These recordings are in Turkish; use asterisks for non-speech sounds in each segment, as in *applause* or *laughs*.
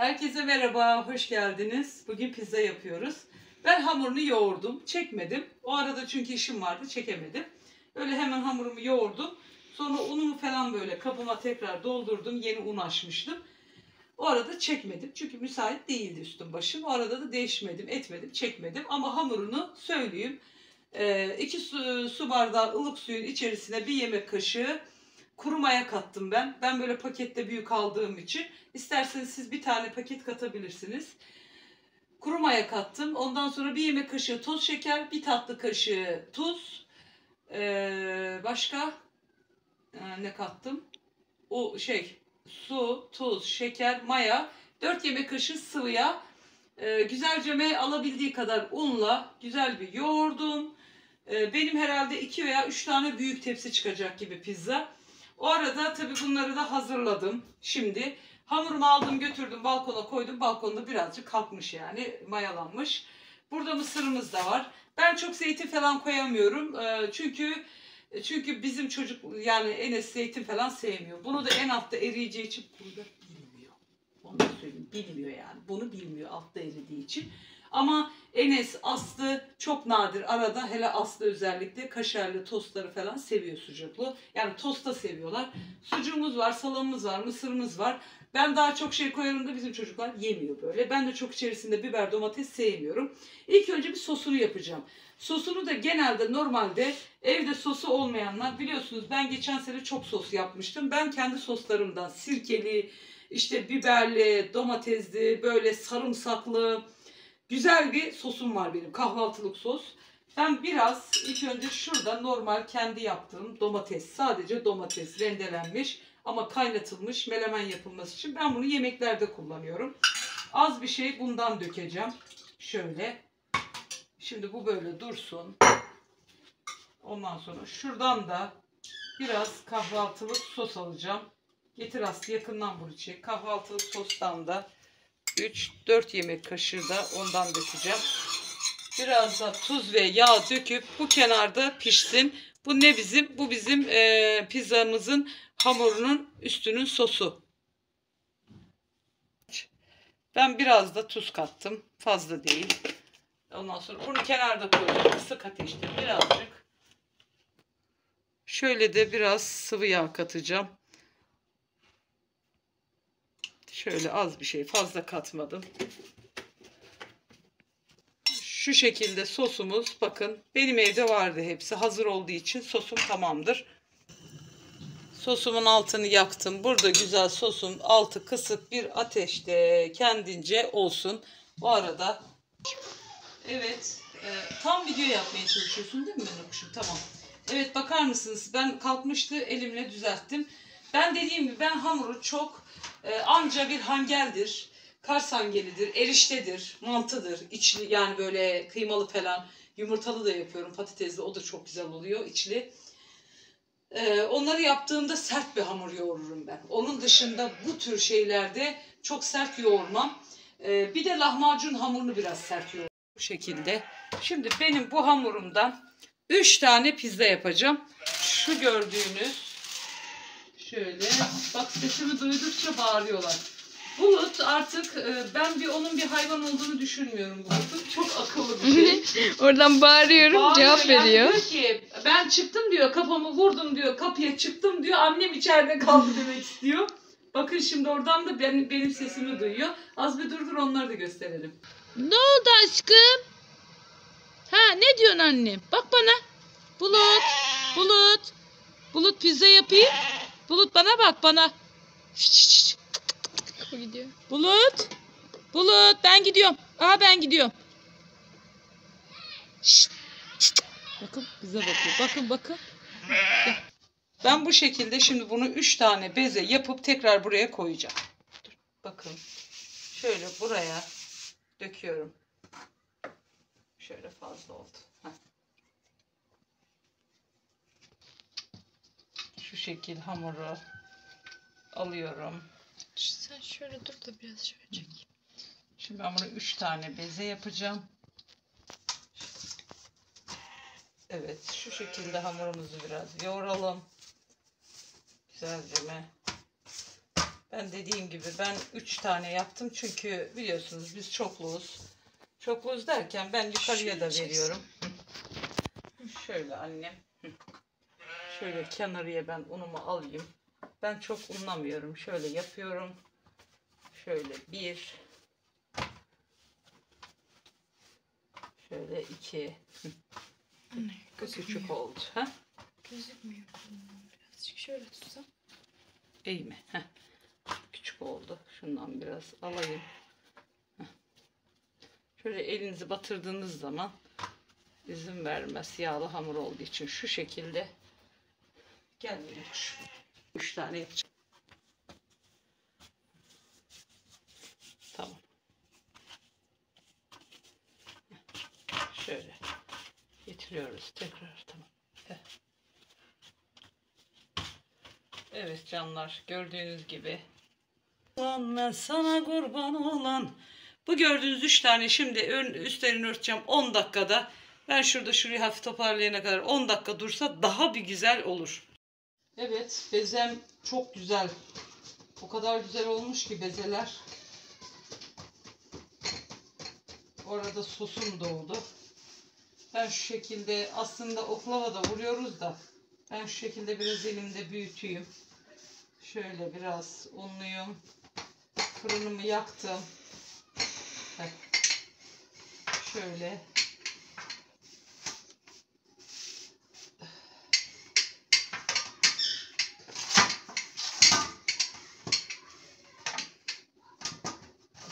Herkese merhaba, hoş geldiniz. Bugün pizza yapıyoruz. Ben hamurunu yoğurdum, çekmedim. O arada çünkü işim vardı, çekemedim. Öyle hemen hamurumu yoğurdum. Sonra unumu falan böyle kabıma tekrar doldurdum. Yeni un açmıştım. O arada çekmedim. Çünkü müsait değildi üstüm başım. O arada da değişmedim, etmedim, çekmedim. Ama hamurunu söyleyeyim. 2 su, su bardağı ılık suyun içerisine bir yemek kaşığı kuru maya kattım ben. Ben böyle pakette büyük aldığım için. İsterseniz siz bir tane paket katabilirsiniz. Kuru maya kattım. Ondan sonra bir yemek kaşığı toz şeker, bir tatlı kaşığı tuz. Ee, başka Ee, ne kattım? O şey su, tuz, şeker, maya, 4 yemek kaşığı sıvı yağ. Ee, güzelce alabildiği kadar unla güzel bir yoğurdum. Ee, benim herhalde 2 veya 3 tane büyük tepsi çıkacak gibi pizza. O arada tabii bunları da hazırladım. Şimdi hamurumu aldım götürdüm balkona koydum. Balkonda birazcık kalkmış yani mayalanmış. Burada mısırımız da var. Ben çok zeytin falan koyamıyorum. Ee, çünkü çünkü bizim çocuk yani Enes zeytin falan sevmiyor. Bunu da en altta eriyeceği için burada bilmiyor. Onu da söyleyeyim bilmiyor yani. Bunu bilmiyor altta eridiği için. Ama Enes, Aslı çok nadir arada hele Aslı özellikle kaşarlı tostları falan seviyor sucuklu. Yani tosta seviyorlar. Sucuğumuz var, salamımız var, mısırımız var. Ben daha çok şey koyarım da bizim çocuklar yemiyor böyle. Ben de çok içerisinde biber, domates sevmiyorum. İlk önce bir sosunu yapacağım. Sosunu da genelde normalde evde sosu olmayanlar biliyorsunuz ben geçen sene çok sos yapmıştım. Ben kendi soslarımdan sirkeli, işte biberli, domatesli, böyle sarımsaklı, Güzel bir sosum var benim. Kahvaltılık sos. Ben biraz ilk önce şurada normal kendi yaptığım domates. Sadece domates rendelenmiş ama kaynatılmış melemen yapılması için ben bunu yemeklerde kullanıyorum. Az bir şey bundan dökeceğim. Şöyle. Şimdi bu böyle dursun. Ondan sonra şuradan da biraz kahvaltılık sos alacağım. Getir Aslı yakından bunu çek. Kahvaltılık sostan da 3-4 yemek kaşığı da ondan dökeceğim. Biraz da tuz ve yağ döküp bu kenarda pişsin. Bu ne bizim? Bu bizim e, pizzamızın hamurunun üstünün sosu. Ben biraz da tuz kattım. Fazla değil. Ondan sonra bunu kenarda koyacağım. Kısık ateşte birazcık. Şöyle de biraz sıvı yağ katacağım. Şöyle az bir şey fazla katmadım. Şu şekilde sosumuz bakın benim evde vardı hepsi hazır olduğu için sosum tamamdır. Sosumun altını yaktım. Burada güzel sosum altı kısık bir ateşte kendince olsun. Bu arada evet e, tam video yapmaya çalışıyorsun değil mi Menokuşum? Tamam. Evet bakar mısınız ben kalkmıştı elimle düzelttim. Ben dediğim gibi ben hamuru çok e, anca bir hangeldir. Kars hangelidir, eriştedir, mantıdır, içli yani böyle kıymalı falan, yumurtalı da yapıyorum, patatesli o da çok güzel oluyor içli. Ee, onları yaptığımda sert bir hamur yoğururum ben. Onun dışında bu tür şeylerde çok sert yoğurmam. Ee, bir de lahmacun hamurunu biraz sert yoğururum. Bu şekilde. Şimdi benim bu hamurumdan 3 tane pizza yapacağım. Şu gördüğünüz Şöyle. Bak sesimi duydukça bağırıyorlar. Bulut artık e, ben bir onun bir hayvan olduğunu düşünmüyorum Bulut'un. Çok akıllı bir şey. *laughs* Oradan bağırıyorum Bağırıyor cevap yani veriyor. Diyor ki ben çıktım diyor kafamı vurdum diyor kapıya çıktım diyor annem içeride kaldı demek istiyor. Bakın şimdi oradan da benim, benim sesimi duyuyor. Az bir durdur onları da gösterelim. Ne oldu aşkım? Ha ne diyorsun annem? Bak bana. Bulut. Bulut. Bulut pizza yapayım. Bulut bana bak bana. O gidiyor. Bulut. Bulut ben gidiyorum. Aa ben gidiyorum. Şşt. Bakın bize bakıyor. Bakın bakın. Ben bu şekilde şimdi bunu 3 tane beze yapıp tekrar buraya koyacağım. Dur, bakın. Şöyle buraya döküyorum. Şöyle fazla oldu. Heh. Şu şekil hamuru alıyorum. Sen şöyle dur da biraz şöyle çek. Şimdi ben bunu 3 tane beze yapacağım. Evet şu şekilde hamurumuzu biraz yoğuralım. Güzelce mi? Ben dediğim gibi ben 3 tane yaptım çünkü biliyorsunuz biz çokluğuz. Çokluğuz derken ben yukarıya da veriyorum. Şöyle annem. Şöyle kenarıya ben unumu alayım. Ben çok unlamıyorum. Şöyle yapıyorum. Şöyle bir. Şöyle iki. Anne küçük gözükmüyor. oldu. Ha? Gözükmüyor. Birazcık şöyle tutsam. İyi mi? Heh. Küçük oldu. Şundan biraz alayım. Heh. Şöyle elinizi batırdığınız zaman izin vermez yağlı hamur olduğu için şu şekilde gel Meloş. Üç tane yapacağım. Tamam. Şöyle getiriyoruz tekrar tamam. Evet canlar gördüğünüz gibi. Ben sana kurban olan. Bu gördüğünüz üç tane şimdi ön, üstlerini örteceğim 10 dakikada. Ben şurada şurayı hafif toparlayana kadar 10 dakika dursa daha bir güzel olur. Evet bezem çok güzel. O kadar güzel olmuş ki bezeler. Orada sosum da oldu. Ben şu şekilde aslında oklava da vuruyoruz da ben şu şekilde biraz elimde büyüteyim. Şöyle biraz unluyum. Fırınımı yaktım. Heh. Şöyle.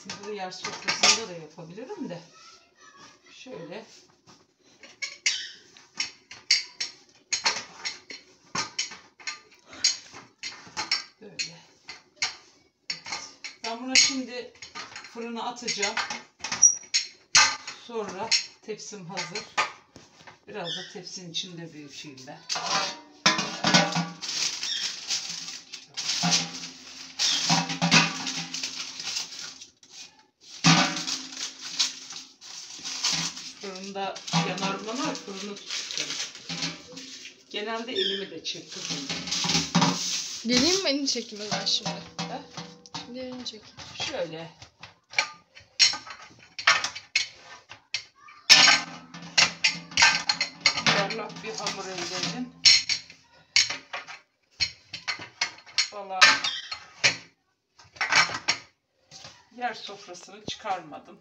Aslında bu yer sofrasında da yapabilirim de. Şöyle. Böyle. Evet. Ben bunu şimdi fırına atacağım. Sonra tepsim hazır. Biraz da tepsinin içinde büyüteyim ben. Fırında yanar manar fırını tutuyorum. Genelde elimi de kızım. Geleyim mi elini çekeyim zaman şimdi. Ha? Şimdi elini çekeyim. Şöyle. Yuvarlak bir hamur elde edin. Valla yer sofrasını çıkarmadım.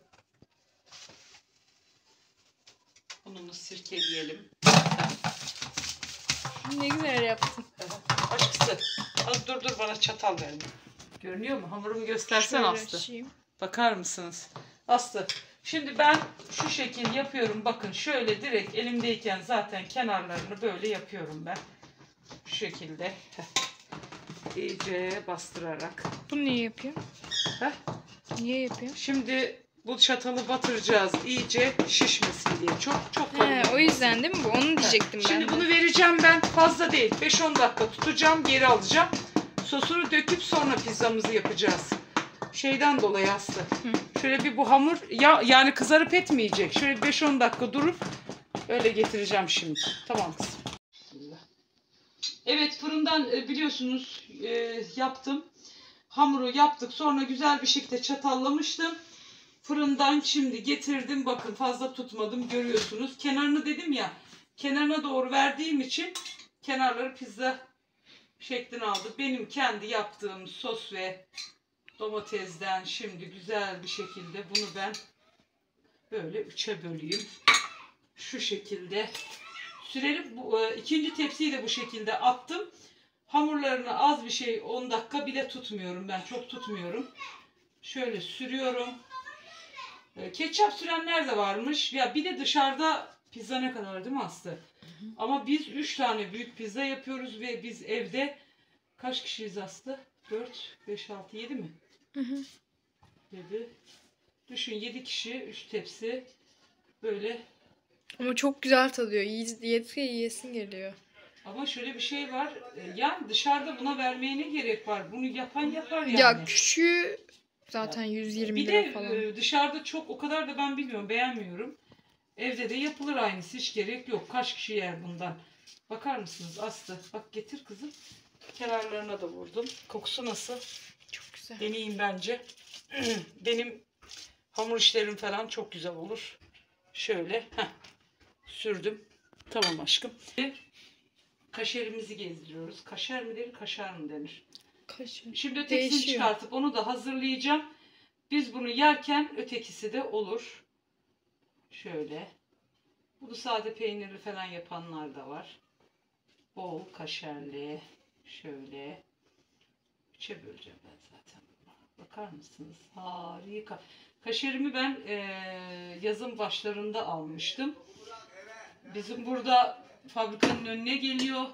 Ununu sirkeleyelim. Ne güzel yaptın. Aşkısı. Az dur dur bana çatal ver. Görünüyor mu? Hamurumu göstersen Şöyle Aslı. açayım. Bakar mısınız? Aslı. Şimdi ben şu şekil yapıyorum. Bakın şöyle direkt elimdeyken zaten kenarlarını böyle yapıyorum ben. Şu şekilde. İyice bastırarak. Bunu niye yapıyorsun? Heh. Niye yapıyorsun? Şimdi bu çatalı batıracağız iyice şişmesin diye. Çok çok kalın He, o yüzden değil mi bu? Onu diyecektim ben. Şimdi bunu vereceğim ben. Fazla değil. 5-10 dakika tutacağım. Geri alacağım. Sosunu döküp sonra pizzamızı yapacağız. Şeyden dolayı Aslı. Şöyle bir bu hamur ya yani kızarıp etmeyecek. Şöyle 5-10 dakika durup öyle getireceğim şimdi. Tamam kızım. Evet fırından e, biliyorsunuz e, yaptım. Hamuru yaptık. Sonra güzel bir şekilde çatallamıştım. Fırından şimdi getirdim. Bakın fazla tutmadım görüyorsunuz. Kenarını dedim ya. Kenarına doğru verdiğim için kenarları pizza şeklini aldı. Benim kendi yaptığım sos ve domatesden şimdi güzel bir şekilde bunu ben böyle üçe böleyim. Şu şekilde sürelim. Bu, e, ikinci tepsiyi de bu şekilde attım. Hamurlarını az bir şey 10 dakika bile tutmuyorum ben. Çok tutmuyorum. Şöyle sürüyorum. E, Ketçap sürenler de varmış. Ya bir de dışarıda pizza ne kadar değil mi Aslı? Ama biz 3 tane büyük pizza yapıyoruz ve biz evde kaç kişiyiz Aslı? 4, 5, 6, 7 mi? Hı hı. 7. Düşün 7 kişi 3 tepsi böyle Ama çok güzel tadıyor. Yedikçe yiyesin geliyor. ama şöyle bir şey var. e, Yani dışarıda buna vermeye ne gerek var? Bunu yapan yapar yani. Ya küçüğü zaten 120 bir lira de falan. e, dışarıda çok o kadar da ben bilmiyorum beğenmiyorum. Evde de yapılır aynısı hiç gerek yok. Kaç kişi yer bundan? Bakar mısınız Aslı? Bak getir kızım. Kenarlarına da vurdum. Kokusu nasıl? Çok güzel. Deneyeyim bence. *clears throat* Benim hamur işlerim falan çok güzel olur. Şöyle heh, sürdüm. Tamam aşkım. Kaşerimizi gezdiriyoruz. Kaşer mi denir, kaşar mı denir? Kaşın. Şimdi ötekisini Değişiyor. çıkartıp onu da hazırlayacağım. Biz bunu yerken ötekisi de olur. Şöyle. Bunu sade peynirli falan yapanlar da var. Bol kaşarlı. Şöyle. Üçe böleceğim ben zaten. Bakar mısınız? Harika. Kaşerimi ben eee, yazın başlarında almıştım. Bizim burada fabrikanın önüne geliyor.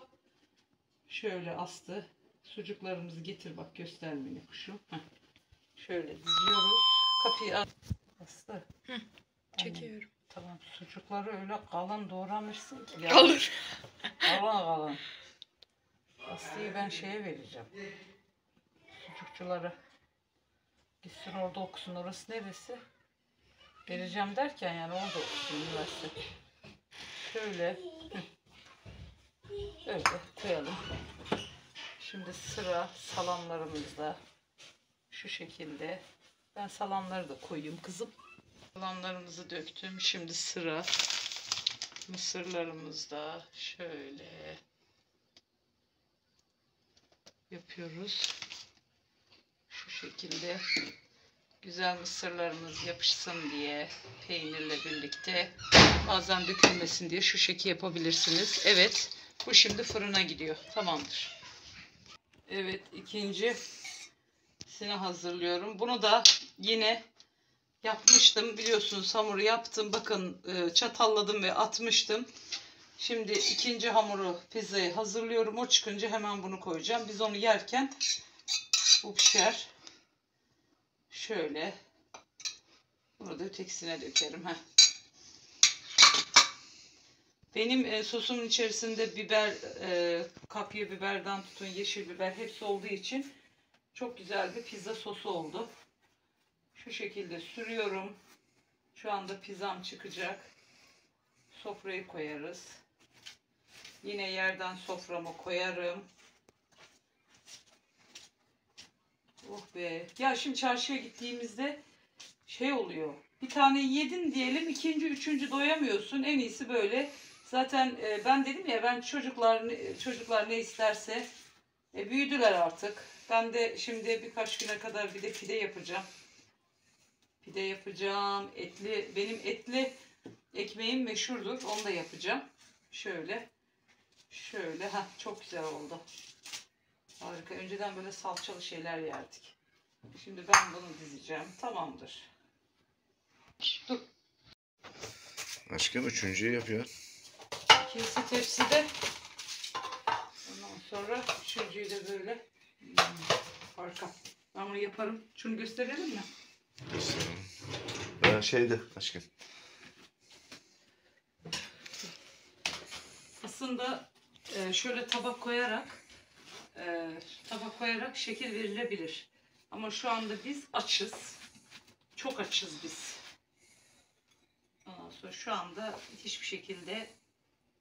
Şöyle astı. Sucuklarımızı getir bak göster beni kuşum. Heh. Şöyle diziyoruz. Kapıyı at. Aslı. Annem, Çekiyorum. Tamam sucukları öyle kalın doğramışsın ki. ya. Kalır. Kalın kalın. Aslı'yı ben şeye vereceğim. Sucukçulara. Gitsin orada okusun. Orası neresi? Vereceğim derken yani orada okusun üniversite. Şöyle. hı. Öyle koyalım. Şimdi sıra salamlarımızda. Şu şekilde. Ben salamları da koyayım kızım. Salamlarımızı döktüm. Şimdi sıra mısırlarımızda şöyle yapıyoruz. Şu şekilde güzel mısırlarımız yapışsın diye peynirle birlikte bazen dökülmesin diye şu şekil yapabilirsiniz. Evet bu şimdi fırına gidiyor. Tamamdır. Evet ikinci sini hazırlıyorum. Bunu da yine yapmıştım. Biliyorsunuz hamuru yaptım. Bakın e, çatalladım ve atmıştım. Şimdi ikinci hamuru pizzayı hazırlıyorum. O çıkınca hemen bunu koyacağım. Biz onu yerken bu pişer. Şöyle. Bunu da ötekisine dökerim. Heh. Benim e, sosumun içerisinde biber, e, kapya biberden tutun yeşil biber hepsi olduğu için çok güzel bir pizza sosu oldu. Şu şekilde sürüyorum. Şu anda pizzam çıkacak. Sofrayı koyarız. Yine yerden soframı koyarım. Oh be. Ya şimdi çarşıya gittiğimizde şey oluyor. Bir tane yedin diyelim, ikinci, üçüncü doyamıyorsun. En iyisi böyle. Zaten e, ben dedim ya ben çocuklar çocuklar ne isterse e, büyüdüler artık. Ben de şimdi birkaç güne kadar bir de pide yapacağım. Pide yapacağım. Etli benim etli ekmeğim meşhurdur. Onu da yapacağım. Şöyle. Şöyle. ha çok güzel oldu. Harika. Önceden böyle salçalı şeyler yerdik. Şimdi ben bunu dizeceğim. Tamamdır. Dur. Aşkım üçüncüyü yapıyor. İkincisi tepside. Ondan sonra üçüncüyü de böyle. Hmm, harika. Ben bunu yaparım. Şunu gösterelim mi? Ben şeyde aşkım. Aslında e, şöyle tabak koyarak e, tabak koyarak şekil verilebilir. Ama şu anda biz açız. Çok açız biz. Ondan sonra şu anda hiçbir şekilde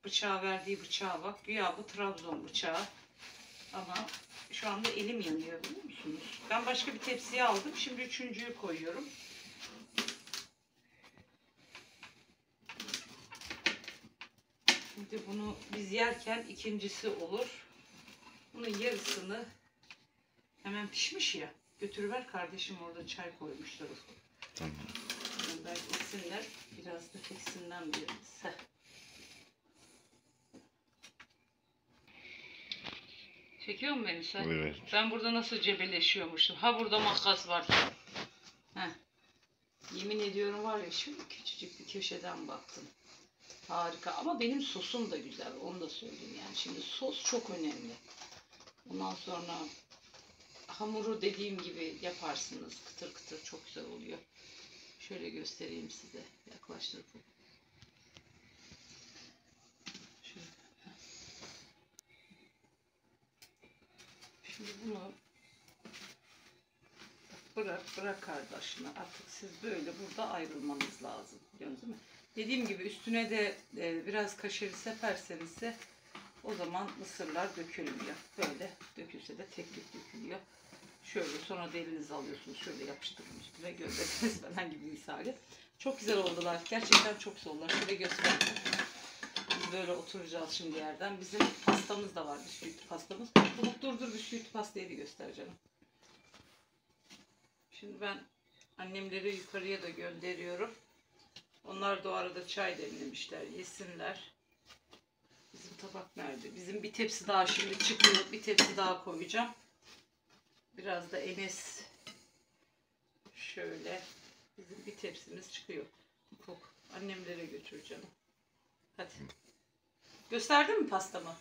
bıçağı verdiği bıçağa bak. Güya bu Trabzon bıçağı. Ama şu anda elim yanıyor biliyor musunuz? Ben başka bir tepsiye aldım. Şimdi üçüncüyü koyuyorum. Şimdi bunu biz yerken ikincisi olur. Bunun yarısını hemen pişmiş ya. Götürüver kardeşim orada çay koymuşlar. Tamam. Yani belki içsinler. Biraz da teksinden veririz. Heh. Çekiyor mu beni sen? Evet. Ben burada nasıl cebelleşiyormuşum. Ha burada makas var. Heh. Yemin ediyorum var ya şu küçücük bir köşeden baktım. Harika ama benim sosum da güzel onu da söyleyeyim yani. Şimdi sos çok önemli. Ondan sonra hamuru dediğim gibi yaparsınız. Kıtır kıtır çok güzel oluyor. Şöyle göstereyim size. Yaklaştırıp. Şöyle. Şimdi bunu bırak bırak kardeşine artık siz böyle burada ayrılmanız lazım. Değil mi? Dediğim gibi üstüne de e, biraz kaşarı seperseniz de o zaman mısırlar dökülmüyor. Böyle dökülse de tek tek dökülüyor. Şöyle sonra da elinize alıyorsunuz. Şöyle yapıştırın üstüne gönderiniz *laughs* falan gibi misali. Çok güzel oldular. Gerçekten çok güzel oldular. Şöyle göstereyim. Böyle oturacağız şimdi yerden. Bizim pastamız da var. Bisküvitli pastamız. Bulut durdur bisküvitli pastayı bir göster canım. Şimdi ben annemleri yukarıya da gönderiyorum. Onlar da o arada çay demlemişler. Yesinler. Bizim tabak nerede? Bizim bir tepsi daha şimdi çıkıyor. Bir tepsi daha koyacağım. Biraz da Enes şöyle bizim bir tepsimiz çıkıyor. Ufuk annemlere götür canım. Hadi. Gösterdin mi pastamı?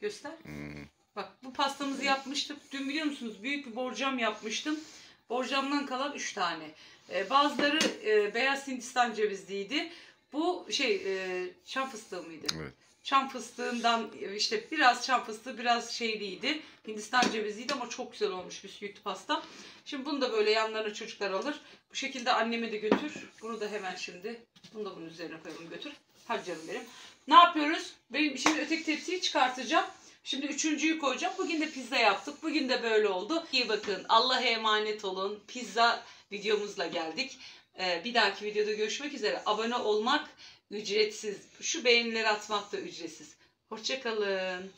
Göster. Hmm. Bak bu pastamızı yapmıştık. Dün biliyor musunuz büyük bir borcam yapmıştım. Borcamdan kalan 3 tane. Ee, bazıları e, beyaz hindistan cevizliydi. Bu şey e, çam fıstığı mıydı? Evet. Çam fıstığından işte biraz çam fıstığı biraz şeyliydi. Hindistan cevizliydi ama çok güzel olmuş bisküvitli pasta. Şimdi bunu da böyle yanlarına çocuklar alır. Bu şekilde anneme de götür. Bunu da hemen şimdi bunu da bunun üzerine koyalım götür. Hadi canım benim. Ne yapıyoruz? Benim şimdi öteki tepsiyi çıkartacağım. Şimdi üçüncüyü koyacağım. Bugün de pizza yaptık. Bugün de böyle oldu. İyi bakın. Allah'a emanet olun. Pizza videomuzla geldik. Ee, bir dahaki videoda görüşmek üzere. Abone olmak ücretsiz. Şu beğenileri atmak da ücretsiz. Hoşçakalın.